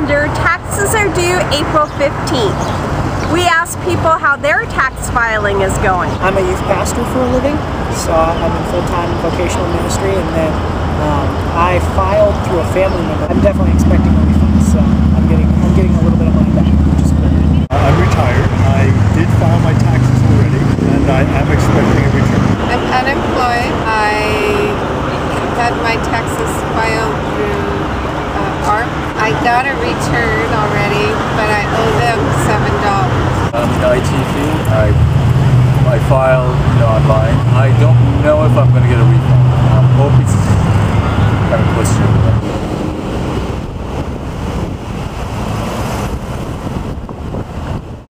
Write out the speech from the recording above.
calendar, taxes are due April 15th. We ask people how their tax filing is going. I'm a youth pastor for a living, so I'm in full-time vocational ministry, and then um, I filed through a family member. I'm definitely expecting a refund, so I'm getting I'm getting a little bit of money back, which is cool. I'm retired. I did file my taxes already, and I am expecting a return. I'm unemployed. I had my taxes filed through uh, AARP. I got a return already, but I owe them seven dollars. I'm IT fee. I I file you know, online. I don't know if I'm going to get